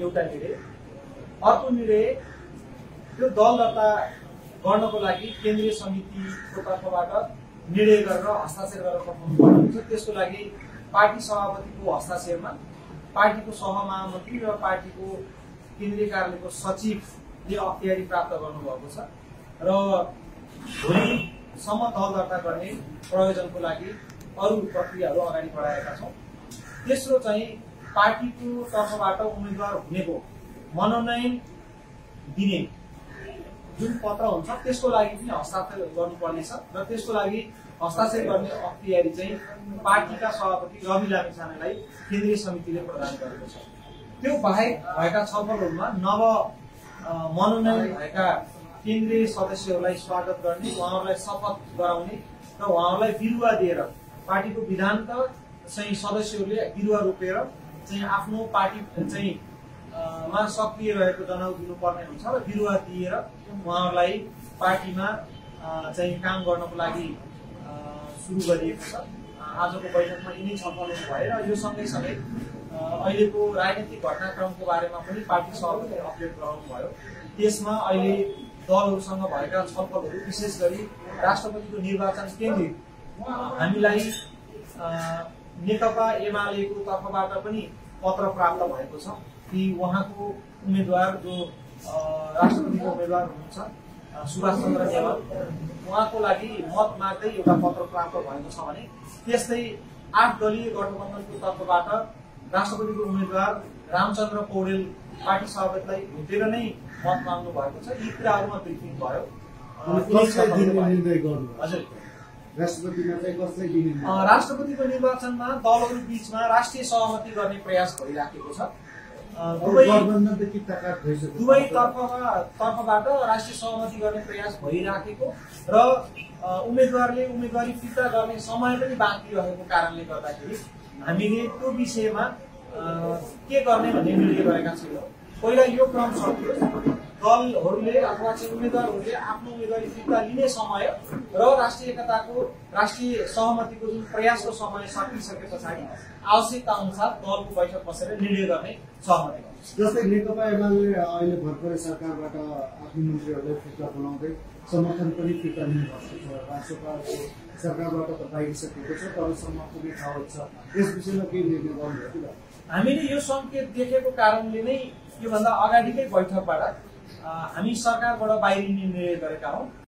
एउटा निर्णय अर्को निर्णय त्यो दल दर्ता गर्नको लागि केन्द्रीय समितिको तर्फबाट निर्णय गरेर हस्ताक्षर गरेर पठाउनु पर्ने हुन्छ त्यसको लागि पार्टी सभापतिको हस्ताक्षरमा पार्टीको सहमहामन्त्री र पार्टीको केन्द्रीय कार्यालयको सचिवले अख्तियारी प्राप्त गर्नुभएको छ। र भोलिसम्म दल दर्ता गर्ने प्रयोजनको लागि अरू प्रक्रियाहरू अगाडि बढाएका छौँ। तेस्रो चाहिँ पार्टीको तर्फबाट उम्मेद्वार हुनेको मनोनयन दिने जुन पत्र हुन्छ त्यसको लागि पनि हस्ताक्षर गर्नुपर्नेछ र त्यसको लागि हस्ताक्षर गर्ने अख्तियारी चाहिँ पार्टीका सभापति रवि लामिछानेलाई केन्द्रीय समितिले प्रदान गरेको छ। त्यो बाहेक भएका छलफलहरूमा नव मनोनयन भएका केन्द्रीय सदस्यहरूलाई स्वागत गर्ने उहाँहरूलाई शपथ गराउने र उहाँहरूलाई बिरुवा दिएर पार्टीको विधानका चाहिँ सदस्यहरूले बिरुवा रोपेर चाहिँ आफ्नो पार्टी चाहिँ मा सक्रिय रहेको जनाउ दिनुपर्ने हुन्छ र बिरुवा दिएर उहाँहरूलाई पार्टीमा चाहिँ काम गर्नको लागि सुरु गरिएको छ। आजको बैठकमा यिनै छलफलहरू भएर यो सँगैसँगै अहिलेको राजनीतिक घटनाक्रमको बारेमा पनि पार्टी सभापतिले अपडेट गराउनु भयो त्यसमा अहिले दलहरूसँग भएका छलफलहरू विशेष गरी राष्ट्रपतिको निर्वाचन केन्द्रित हामीलाई नेकपा एमालेको तर्फबाट पनि पत्र प्राप्त भएको छ कि उहाँको उम्मेद्वार जो राष्ट्रपतिको उम्मेद्वार हुनुहुन्छ सुभाष चन्द्र नेवाल उहाँको लागि मत माग्दै एउटा पत्र प्राप्त भएको छ भने त्यस्तै आठ दलीय गठबन्धनको तर्फबाट राष्ट्रपतिको उम्मेद्वार रामचन्द्र पौडेल पार्टी सभापतिलाई भेटेर नै मत माग्नु भएको छ। यी कुराहरूमा ब्रिफिङ भयो। हजुर। राष्ट्रपतिको निर्वाचनमा दलहरू बीचमा राष्ट्रिय सहमति गर्ने प्रयास भइराखेको छ। दुवै तर्फमा तर्फबाट राष्ट्रिय सहमति गर्ने प्रयास भइराखेको र उम्मेद्वारले उम्मेदवारी फिर्ता गर्ने समय पनि बाँकी रहेको कारणले गर्दाखेरि हामीले त्यो विषयमा के गर्ने भन्ने निर्णय गरेका छैनौँ। पहिला यो क्रम सकियोस्। दलहरूले अथवा चाहिँ उम्मेद्वारहरूले आफ्नो उम्मेदवारी फिर्ता लिने समय र राष्ट्रिय एकताको राष्ट्रिय सहमतिको जुन प्रयासको समय सकिसके पछाडि आवश्यकता अनुसार दलको बैठक बसेर निर्णय गर्ने सहमति जस्तै नेकपा एमाले अहिले भर्खरै सरकारबाट आफ्नो मन्त्रीहरूलाई फिर्ता बोलाउँदै समर्थन पनि फिर्ता लिनुभएको छ। राष्ट्रपालको सरकारबाट त बाहिरिसकेको छ तबसम्म पुग्ने ठाउँ छ यस विषयमा केही निर्णय गर्नुभयो? हामीले यो सङ्केत देखेको कारणले नै योभन्दा अगाडिकै बैठकबाट हामी सरकारबाट बाहिरिने निर्णय गरेका हौँ।